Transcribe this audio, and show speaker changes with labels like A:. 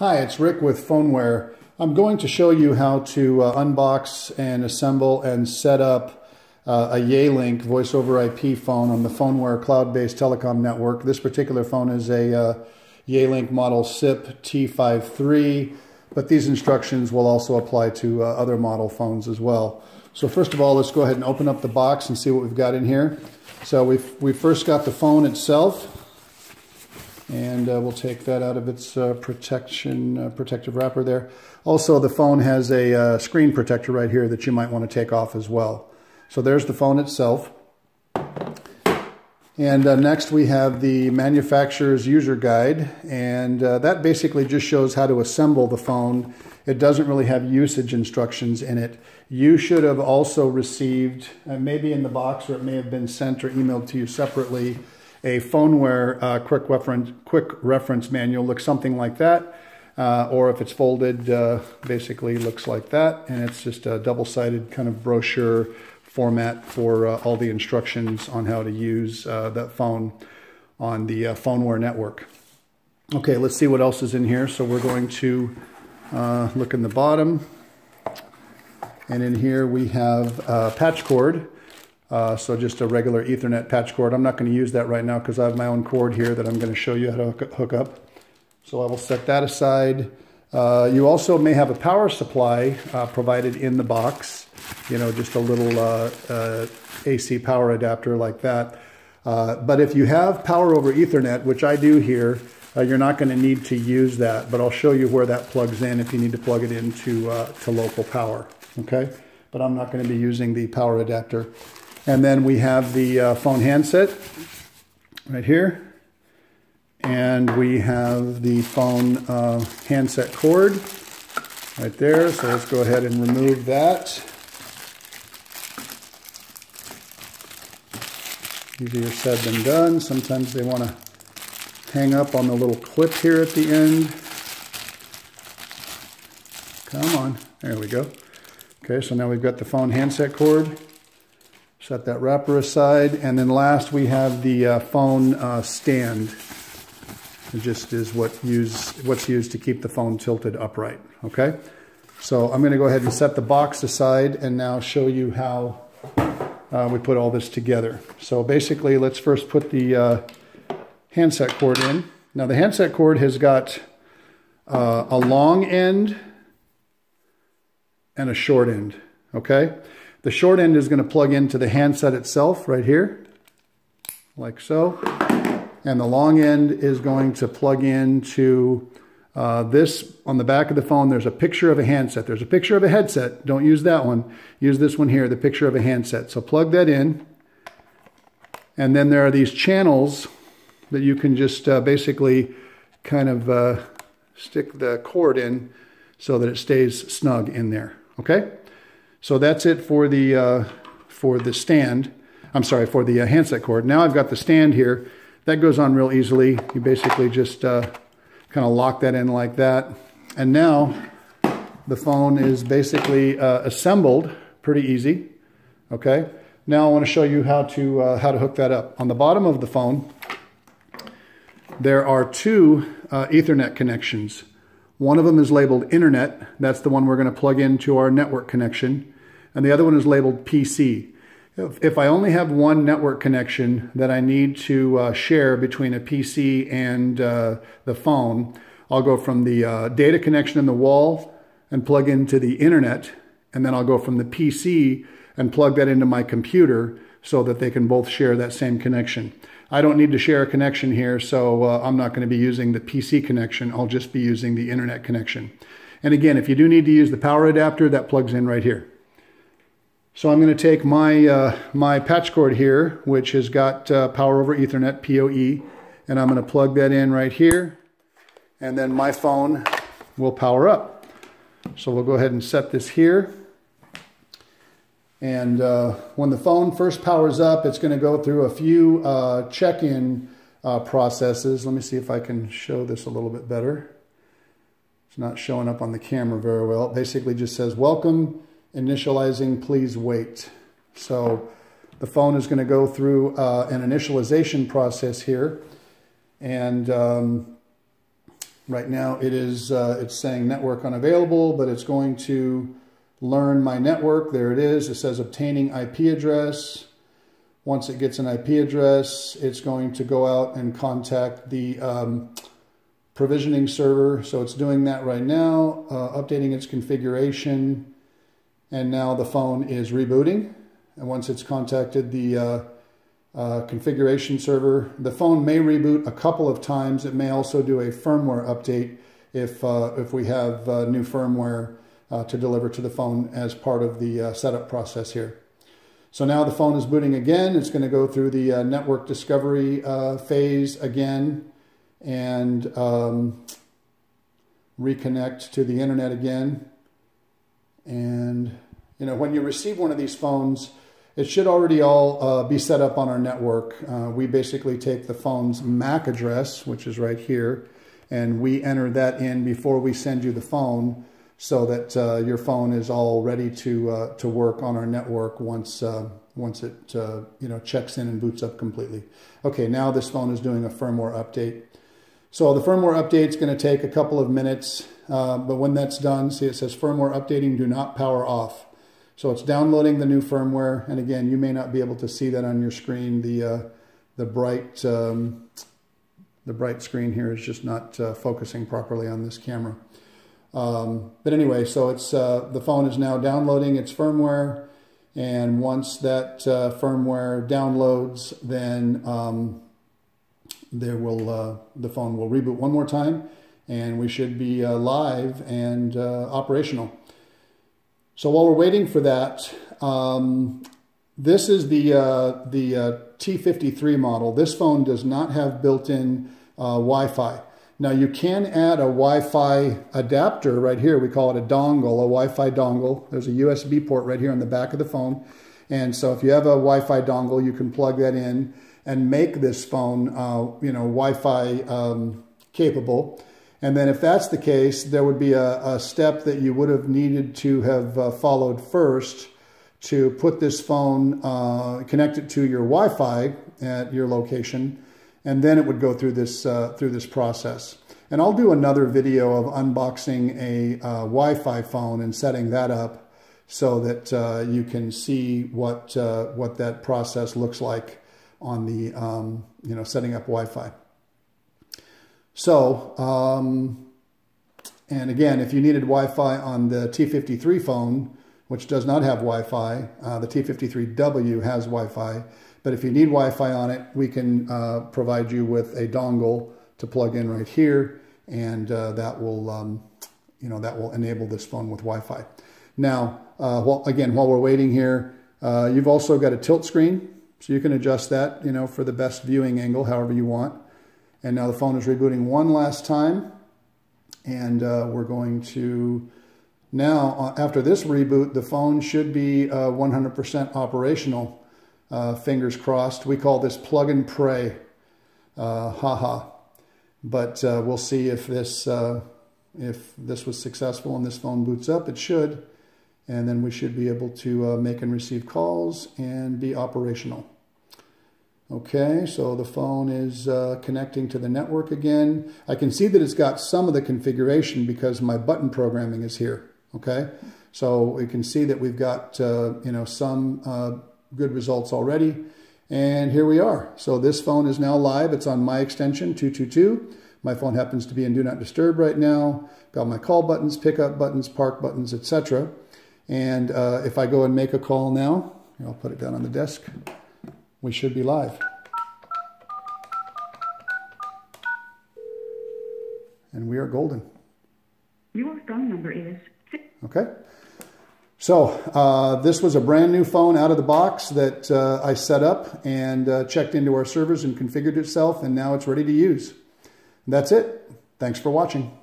A: Hi, it's Rick with Phoneware. I'm going to show you how to uh, unbox and assemble and set up uh, a Yealink voice over IP phone on the Phoneware cloud-based telecom network. This particular phone is a uh, Yealink model SIP T53, but these instructions will also apply to uh, other model phones as well. So first of all, let's go ahead and open up the box and see what we've got in here. So we've, we first got the phone itself and uh, we'll take that out of its uh, protection uh, protective wrapper there. Also, the phone has a uh, screen protector right here that you might want to take off as well. So there's the phone itself. And uh, next we have the manufacturer's user guide, and uh, that basically just shows how to assemble the phone. It doesn't really have usage instructions in it. You should have also received, maybe in the box or it may have been sent or emailed to you separately, a Phoneware uh, quick, reference, quick reference manual looks something like that. Uh, or if it's folded, uh, basically looks like that. And it's just a double-sided kind of brochure format for uh, all the instructions on how to use uh, that phone on the uh, Phoneware network. Okay, let's see what else is in here. So we're going to look in the bottom. And in here we have a patch cord. Uh, so just a regular Ethernet patch cord. I'm not going to use that right now because I have my own cord here that I'm going to show you how to hook up. So I will set that aside. Uh, you also may have a power supply uh, provided in the box, you know, just a little uh, uh, AC power adapter like that. Uh, but if you have power over Ethernet, which I do here, you're not going to need to use that, but I'll show you where that plugs in if you need to plug it into to local power, okay? But I'm not going to be using the power adapter. And then we have the uh, phone handset right here. And we have the phone uh, handset cord right there. So let's go ahead and remove that. Easier said than done. Sometimes they want to hang up on the little clip here at the end. Come on. There we go. Okay, so now we've got the phone handset cord. Set that wrapper aside. And then last we have the uh, phone uh, stand. It just is what use, what's used to keep the phone tilted upright. Okay? So I'm going to go ahead and set the box aside and now show you how uh, we put all this together. So basically, let's first put the uh, handset cord in. Now the handset cord has got uh, a long end and a short end. Okay? The short end is going to plug into the handset itself right here, like so. And the long end is going to plug into uh, this on the back of the phone. There's a picture of a handset. There's a picture of a headset. Don't use that one. Use this one here, the picture of a handset. So plug that in. And then there are these channels that you can just uh, basically kind of uh, stick the cord in so that it stays snug in there. Okay? So that's it for the, uh, for the stand. I'm sorry, for the uh, handset cord. Now I've got the stand here. That goes on real easily. You basically just uh, kind of lock that in like that. And now the phone is basically uh, assembled pretty easy. Okay. Now I want to show you how to, uh, how to hook that up. On the bottom of the phone, there are two uh, Ethernet connections. One of them is labeled Internet. That's the one we're going to plug into our network connection. And the other one is labeled PC. If, if I only have one network connection that I need to uh, share between a PC and uh, the phone, I'll go from the uh, data connection in the wall and plug into the internet. And then I'll go from the PC and plug that into my computer so that they can both share that same connection. I don't need to share a connection here, so uh, I'm not going to be using the PC connection. I'll just be using the internet connection. And again, if you do need to use the power adapter, that plugs in right here. So I'm going to take my, uh, my patch cord here, which has got uh, power over Ethernet, PoE, and I'm going to plug that in right here. And then my phone will power up. So we'll go ahead and set this here. And uh, when the phone first powers up, it's going to go through a few uh, check-in uh, processes. Let me see if I can show this a little bit better. It's not showing up on the camera very well. It basically just says, welcome, initializing, please wait. So the phone is going to go through uh, an initialization process here. And um, Right now it is, uh, it's saying network unavailable, but it's going to learn my network. There it is. It says obtaining IP address. Once it gets an IP address, it's going to go out and contact the um, provisioning server. So it's doing that right now, uh, updating its configuration. And now the phone is rebooting. And once it's contacted the uh, uh, configuration server, the phone may reboot a couple of times. It may also do a firmware update if, uh, if we have uh, new firmware uh, to deliver to the phone as part of the setup process here. So now the phone is booting again. It's going to go through the network discovery phase again and um, reconnect to the internet again. And, you know, when you receive one of these phones, it should already all uh, be set up on our network. Uh, we basically take the phone's MAC address, which is right here, and we enter that in before we send you the phone so that uh, your phone is all ready to, uh, to work on our network once, uh, once it uh, you know, checks in and boots up completely. Okay, now this phone is doing a firmware update. So the firmware update is going to take a couple of minutes, uh, but when that's done, see it says firmware updating, do not power off. So it's downloading the new firmware, and again, you may not be able to see that on your screen. The uh, the bright um, the bright screen here is just not focusing properly on this camera. Um, but anyway, so it's uh, the phone is now downloading its firmware, and once that uh, firmware downloads, then um, there will uh, the phone will reboot one more time and we should be uh, live and uh, operational. So while we're waiting for that, um, this is the, uh, the uh, T53 model. This phone does not have built-in Wi-Fi. Now you can add a Wi-Fi adapter right here. We call it a dongle, a Wi-Fi dongle. There's a USB port right here on the back of the phone. And so if you have a Wi-Fi dongle, you can plug that in and make this phone, uh, you know, Wi-Fi um, capable. And then if that's the case, there would be a, a step that you would have needed to have uh, followed first to put this phone, uh, connect it to your Wi-Fi at your location, and then it would go through this, uh, through this process. And I'll do another video of unboxing a uh, Wi-Fi phone and setting that up so that uh, you can see what, uh, what that process looks like on the, um, you know, setting up Wi-Fi. So, um, and again, if you needed Wi-Fi on the T53 phone, which does not have Wi-Fi, uh, the T53W has Wi-Fi, but if you need Wi-Fi on it, we can uh, provide you with a dongle to plug in right here, and uh, that will, um, you know, that will enable this phone with Wi-Fi. Now, uh, well, again, while we're waiting here, uh, you've also got a tilt screen so you can adjust that, you know, for the best viewing angle, however you want. And now the phone is rebooting one last time. And uh, we're going to, now uh, after this reboot, the phone should be 100% uh, operational. Uh, fingers crossed. We call this plug and pray. Uh, haha. But uh, we'll see if this, if this was successful and this phone boots up. It should and then we should be able to uh, make and receive calls and be operational. Okay, so the phone is uh, connecting to the network again. I can see that it's got some of the configuration because my button programming is here. Okay, so we can see that we've got uh, you know some uh, good results already. And here we are. So this phone is now live. It's on my extension 222. My phone happens to be in Do Not Disturb right now. Got my call buttons, pickup buttons, park buttons, etc. And uh, if I go and make a call now, I'll put it down on the desk, we should be live. And we are golden.
B: Your phone number is...
A: Okay. So uh, this was a brand new phone out of the box that uh, I set up and uh, checked into our servers and configured itself, and now it's ready to use. That's it. Thanks for watching.